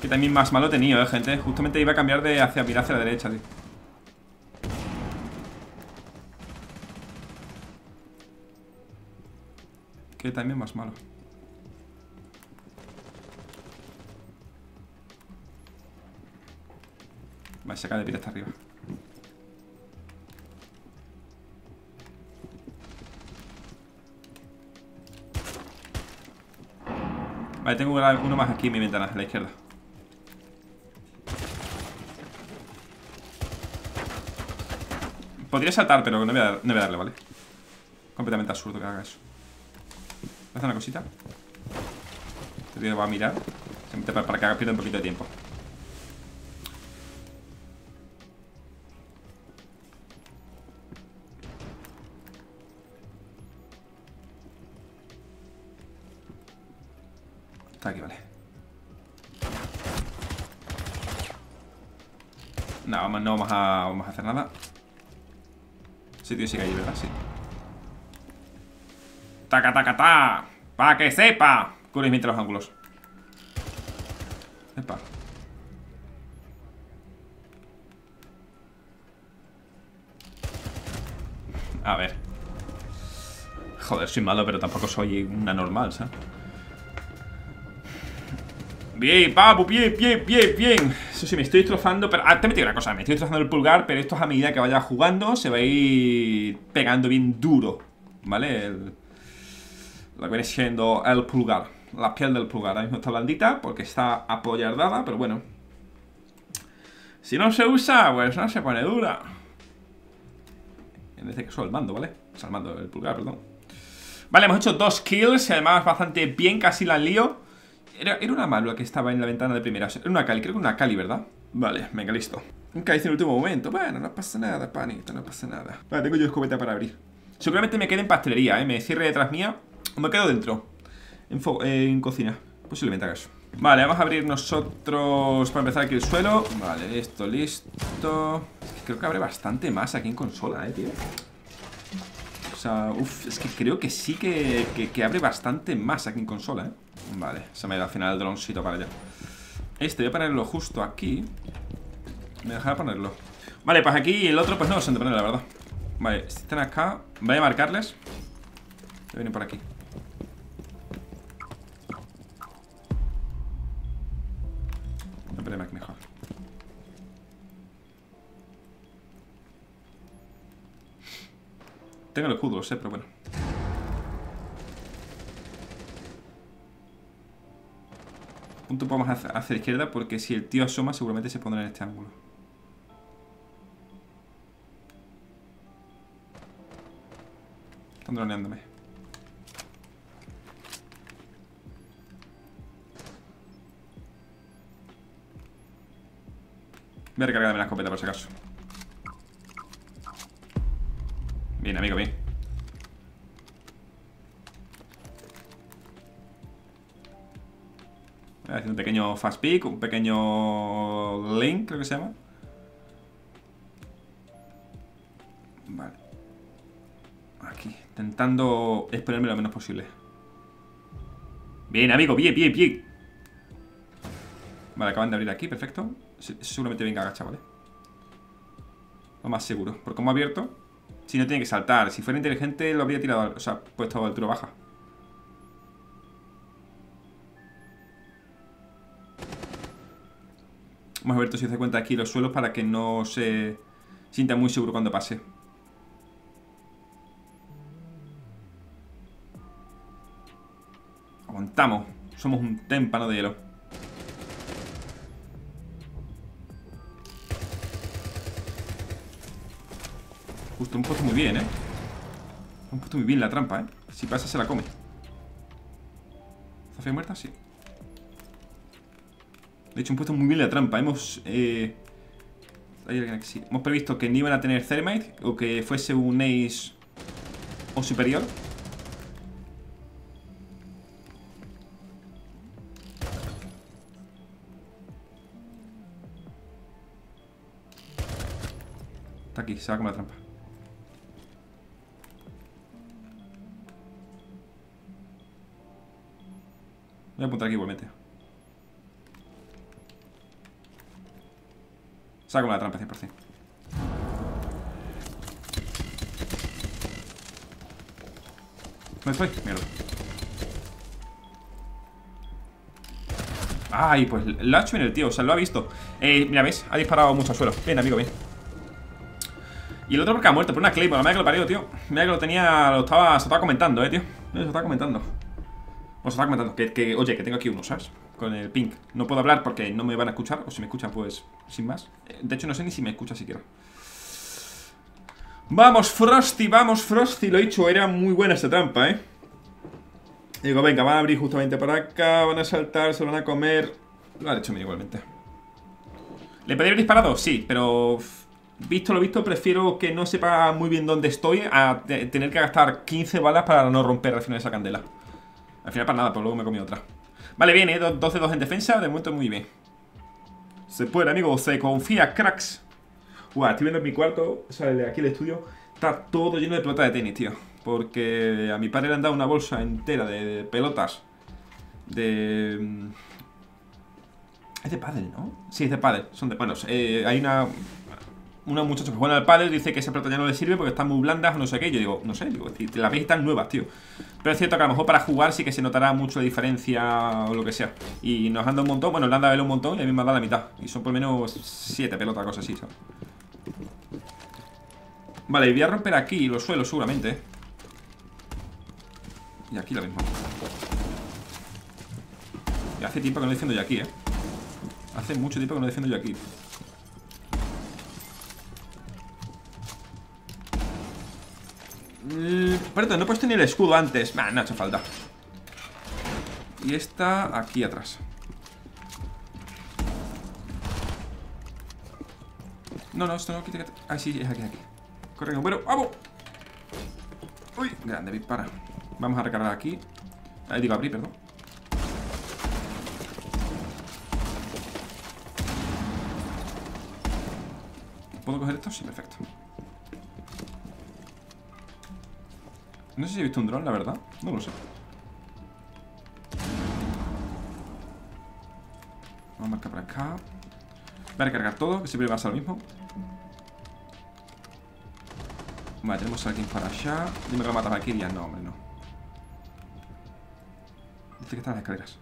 Que también más malo he tenido, eh, gente. Justamente iba a cambiar de hacia mirar hacia la derecha, tío. Que también más malo. Vale, se cae de pie hasta arriba. Vale, tengo uno más aquí en mi ventana, a la izquierda. Podría saltar, pero no voy a, darle, ¿vale? Completamente absurdo que haga eso. Voy a hacer una cosita. Tío va a mirar. Simplemente para, para que haga pierda un poquito de tiempo. No, vamos, a, vamos a hacer nada. Sí, tío, sigue ahí, ¿verdad? Sí. ¡Taca, taca, ta! ¡Pa que sepa! Cubrimiento los ángulos. Epa. A ver. Joder, soy malo, pero tampoco soy una normal, ¿sabes? Bien, papu, bien, bien, bien, bien Eso sí, me estoy destrozando Pero, ah, te he una cosa, me estoy destrozando el pulgar Pero esto es a medida que vaya jugando Se va a ir pegando bien duro ¿Vale? El, lo que viene siendo el pulgar La piel del pulgar, ahora mismo está blandita Porque está apoyardada, pero bueno. Si no se usa, pues no se pone dura. En este caso el mando, ¿vale? O sea, el mando del pulgar, perdón. Vale, hemos hecho dos kills Además bastante bien, casi la lío era, una malva que estaba en la ventana de primera. Era una Cali, creo que una Cali, ¿verdad? Vale, venga, listo. Caí en el último momento. Bueno, no pasa nada, panito, no pasa nada. Vale, tengo yo escopeta para abrir. Seguramente me quede en pastelería, ¿eh? Me cierre detrás mía o me quedo dentro. En, eh, en cocina. Posiblemente haga eso. Vale, vamos a abrir nosotros para empezar aquí el suelo. Vale, listo, listo. creo que abre bastante más aquí en consola, ¿eh, tío? O sea, uff, es que creo que sí que, que, que abre bastante más aquí en consola, ¿eh? Vale, se me da al final el droncito para allá. Este voy a ponerlo justo aquí. Me dejará ponerlo. Vale, pues aquí el otro pues no lo sé de poner, la verdad. Vale, si están acá. Voy a marcarles. Voy a venir por aquí. A aquí mejor. Tengo el escudo, lo sé, pero bueno punto vamos hacia, hacia la izquierda porque si el tío asoma seguramente se pondrá en este ángulo. Están droneándome. Voy a recargarme la escopeta por si acaso. Bien, amigo, bien. Haciendo un pequeño fast pick, un pequeño link, creo que se llama. Vale. Aquí, intentando exponerme lo menos posible. Bien, amigo, bien, bien, bien. Vale, acaban de abrir aquí, perfecto. Seguramente venga agachado, ¿vale? Lo más seguro. Por cómo ha abierto, si no tiene que saltar. Si fuera inteligente, lo habría tirado, o sea, puesto a altura baja. Vamos a ver si se cuenta aquí los suelos para que no se sienta muy seguro cuando pase. Aguantamos. Somos un témpano de hielo. Justo, un puesto muy bien, ¿eh? Un puesto muy bien la trampa, ¿eh? Si pasa se la come. ¿Zafia muerta? Sí. De hecho, han puesto muy bien la trampa. Hemos... Eh, hemos previsto que ni iban a tener Thermite o que fuese un Ace o superior. Está aquí, se va a comer la trampa. Voy a apuntar aquí igualmente. Saco la trampa 100%. ¿Dónde estoy? Mierda. Ay, pues lo ha hecho el tío, o sea, lo ha visto eh, Mira, ¿ves? Ha disparado mucho al suelo Bien, amigo, bien Y el otro porque ha muerto por una Claymore, mira que lo parió, tío Mira que lo tenía, lo estaba, se estaba comentando, eh, tío Se estaba comentando O se estaba comentando, que, que, oye, que tengo aquí uno, ¿sabes? Con el pink. No puedo hablar porque no me van a escuchar, o si me escuchan, pues sin más. Eh, de hecho, no sé ni si me escucha siquiera. Vamos, Frosty, vamos, Frosty Lo he dicho, era muy buena esta trampa, ¿eh? Digo, venga, van a abrir justamente para acá Van a saltar, se van a comer Lo ha hecho bien igualmente ¿Le podría haber disparado? Sí, pero... Visto lo visto, prefiero que no sepa muy bien dónde estoy A tener que gastar 15 balas para no romper al final esa candela Al final para nada, pero luego me comí otra Vale, bien, ¿eh? 12-2 en defensa, de momento muy bien Se puede, amigo, se confía, cracks Uah, estoy viendo en mi cuarto, o sea, aquí el estudio Está todo lleno de pelota de tenis, tío Porque a mi padre le han dado una bolsa entera de, pelotas De... Mm, es de pádel, ¿no? Sí, es de pádel, son de... Bueno, eh, hay una una muchacha que juega al pádel dice que esa pelota ya no le sirve porque están muy blandas o no sé qué. Yo digo, no sé, digo, las veis están nuevas, tío. Pero es cierto que a lo mejor para jugar sí que se notará mucho la diferencia o lo que sea. Y nos han dado un montón, bueno, le han dado un montón y a mí me han dado la mitad. Y son por lo menos siete pelotas, cosas así, ¿sabes? Vale, y voy a romper aquí los suelos seguramente. Y aquí lo mismo. Y hace tiempo que no defiendo yo aquí, ¿eh? Hace mucho tiempo que no defiendo yo aquí. Mm, perdón, no he puesto ni el escudo antes. Nah, No ha hecho falta. Y esta aquí atrás. No, no, esto no, quita, quita. Ah, sí, es aquí, aquí. Corre, bueno, vamos. Uy, grande, para. Vamos a recargar aquí. Ahí digo abrir, perdón. ¿Puedo coger esto? Sí, perfecto No sé si he visto un dron, la verdad. No lo sé. Vamos a marcar por acá. Voy a recargar todo, que siempre va a ser lo mismo. Vale, tenemos a alguien para allá. Dime que lo mata ya No, hombre, no. Dice que están las escaleras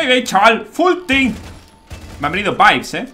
¿Qué hay, chaval? Full team Me han venido vibes, eh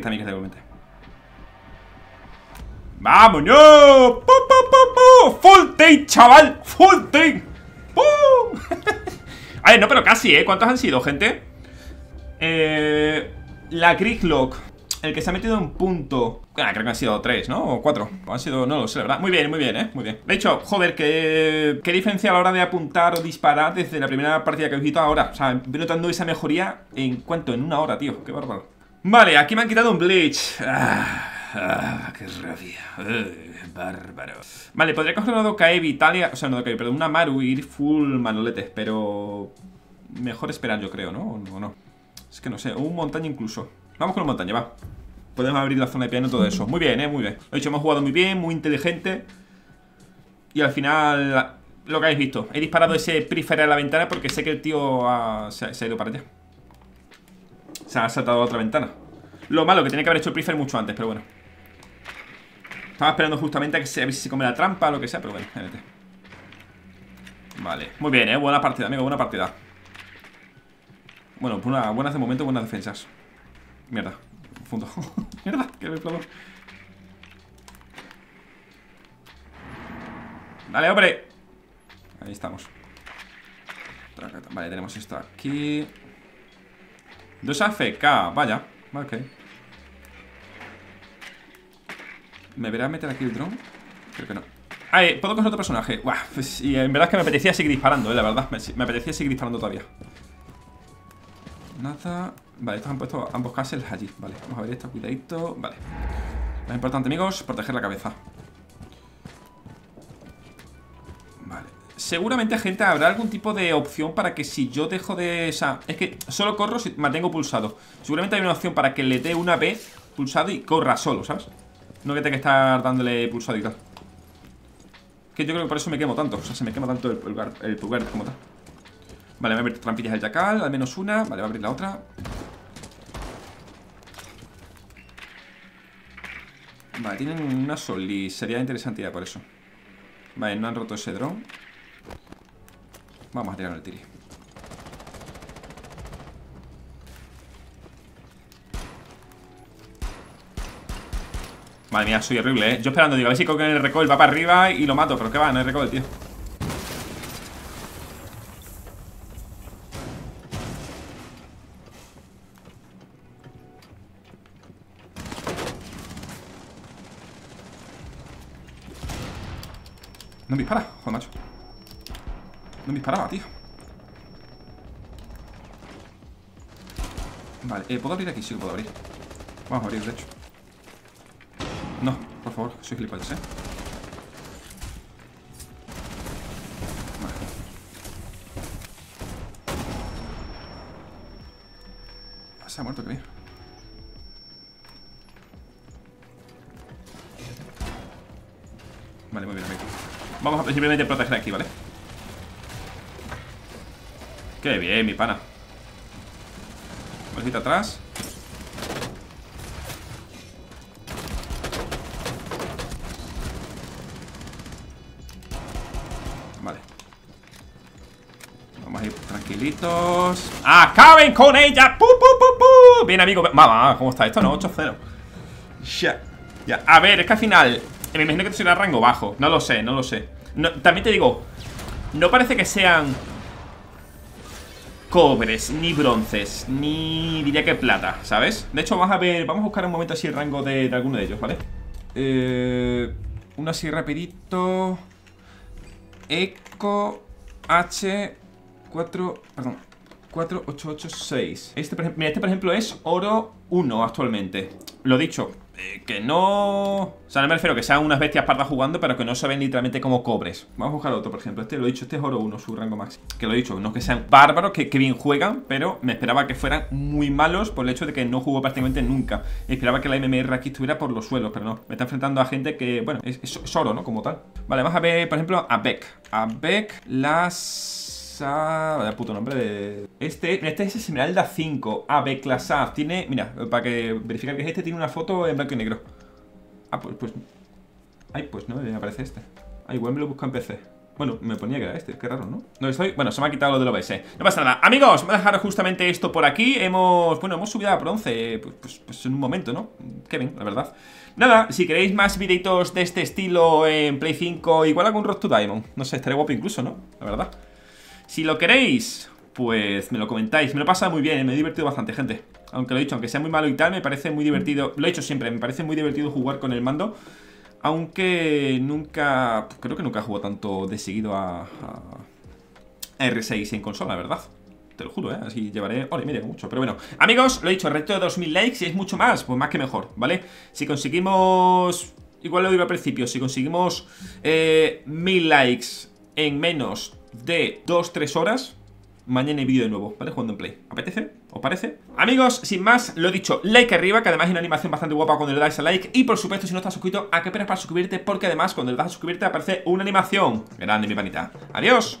que mi que igualmente. ¡Vámonos! ¡Pu, pu, full team, chaval! ¡Full team! A ver, no, pero casi, ¿eh? ¿Cuántos han sido, gente? Eh, la Griglock el que se ha metido en punto Creo que han sido tres, ¿no? O cuatro Han sido, no lo sé, la verdad Muy bien, muy bien, ¿eh? Muy bien De hecho, joder, qué, qué diferencia a la hora de apuntar o disparar Desde la primera partida que he visto ahora O sea, notando esa mejoría ¿En cuánto? En una hora, tío Qué bárbaro Vale, aquí me han quitado un Bleach. Ah, ah qué rabia. Bárbaro. Vale, podría coger una Dokae Vitalia O sea, no Dokae, perdón, una Maru y ir full manoletes Pero... Mejor esperar, yo creo, ¿no? ¿O no? Es que no sé, un montaña incluso. Vamos con la montaña, va. Podemos abrir la zona de piano y todo eso. Muy bien, eh, muy bien. Lo he dicho, hemos jugado muy bien, muy inteligente. Y al final Lo que habéis visto He disparado ese prífero a la ventana porque sé que el tío se, ha ido para allá Se ha saltado a otra ventana. Lo malo, que tenía que haber hecho el prífero mucho antes, pero bueno. Estaba esperando justamente a que se, a ver si se come la trampa o lo que sea, pero bueno, Vale, muy bien, eh, buena partida, amigo, buena partida. Bueno, buenas de momento, buenas defensas. Mierda, fondo Mierda, que me Dale, hombre. Ahí estamos. Vale, tenemos esto aquí Dos AFK, vaya. Ok. ¿Me verá meter aquí el dron? Creo que no. Ah, puedo coger otro personaje pues, Y en verdad es que me apetecía seguir disparando, eh, la verdad. Me, me apetecía seguir disparando todavía. Nada. Vale, estos han puesto ambos castles allí. Vale, vamos a ver esto, cuidadito. Vale. Lo importante, amigos, proteger la cabeza Seguramente, gente, habrá algún tipo de opción para que si yo dejo de... O sea, es que solo corro si mantengo pulsado. Seguramente hay una opción para que le dé una vez pulsado y corra solo, ¿sabes? No que tenga que estar dándole pulsado y tal. Que yo creo que por eso me quemo tanto O sea, se me quema tanto el pulgar, el pulgar como tal. Vale, voy a abrir trampillas del jacal, al menos una. Vale, voy a abrir la otra. Vale, tienen una solis Sería interesante ya por eso. Vale, no han roto ese dron Vamos a tirar el tiri Madre mía, soy horrible, ¿eh? Yo esperando, digo, a ver si cogen el recoil Va para arriba y lo mato, pero ¿qué va? No hay recoil, tío No me dispara, joder, macho No me disparaba, tío. Vale, eh, ¿puedo abrir aquí? Sí, puedo abrir. Vamos a abrir, de hecho. No, por favor, soy gilipollas, eh. Vale. Se ha muerto, que bien. Vale, muy bien, amigo. Vamos a simplemente proteger aquí, ¿vale? Qué bien, mi pana. Bolsita atrás. Vale. Vamos a ir tranquilitos. ¡Acaben con ella! ¡Pu, pu, pu, Bien, amigo. Mamá, ¿cómo está esto? No, 8-0 Ya, ya. A ver, es que al final Me imagino que será rango bajo. No lo sé, no lo sé. También te digo, no parece que sean cobres, ni bronces, ni diría que plata, ¿sabes? De hecho, vamos a ver, vamos a buscar un momento así el rango de, alguno de ellos, ¿vale? Eh, uno así rapidito. Eco H 4, perdón, 4886. Este, mira, este por ejemplo es oro 1 actualmente. Lo dicho, eh, que no... O sea, no me refiero que sean unas bestias pardas jugando, pero que no se ven literalmente como cobres. Vamos a buscar otro, por ejemplo. Este, lo he dicho, este es oro 1, su rango máximo. Que lo he dicho, no que sean bárbaros, que, bien juegan, pero me esperaba que fueran muy malos por el hecho de que no jugó prácticamente nunca. esperaba que la MMR aquí estuviera por los suelos, pero no. Me está enfrentando a gente que, bueno, es, oro, ¿no? Como tal. Vale, vamos a ver, por ejemplo, a Beck. A Beck las... Vaya puto nombre de... Este, este es Esmeralda 5 AB Class A Tiene, mira, para que verificar que es este Tiene una foto en blanco y negro. Ah, pues, pues Ay, pues no me aparece este. Ah, igual me lo busco en PC bueno, me ponía que era este, qué raro, ¿no? No estoy... Bueno, se me ha quitado lo del OBS No pasa nada. Amigos, voy a dejar justamente esto por aquí. Hemos... Bueno, hemos subido a bronce pues, pues, pues, en un momento, ¿no? Qué bien, la verdad. Nada, si queréis más videitos de este estilo en Play 5 Igual algún Road to Diamond. No sé, estaré guapo incluso, ¿no? La verdad si lo queréis, pues me lo comentáis. Me lo pasa muy bien, me he divertido bastante, gente. Aunque lo he dicho, aunque sea muy malo y tal, me parece muy divertido. Lo he hecho siempre, me parece muy divertido jugar con el mando. Aunque nunca. Creo que nunca jugado tanto de seguido a, a R6 en consola, ¿verdad? Te lo juro, ¿eh? Así llevaré y media, mucho. Pero bueno, amigos, lo he dicho, reto de 2000 likes y es mucho más, pues más que mejor, ¿vale? Si conseguimos... Igual lo digo al principio, si conseguimos eh, 1000 likes en menos de 2-3 horas Mañana hay vídeo de nuevo, ¿vale? Jugando en Play ¿Apetece? ¿Os parece? Amigos, sin más, lo he dicho, like arriba Que además hay una animación bastante guapa cuando le dais a like Y por supuesto, si no estás suscrito, ¿a qué esperas para suscribirte? Porque además, cuando le das a suscribirte aparece una animación Grande, mi panita ¡Adiós!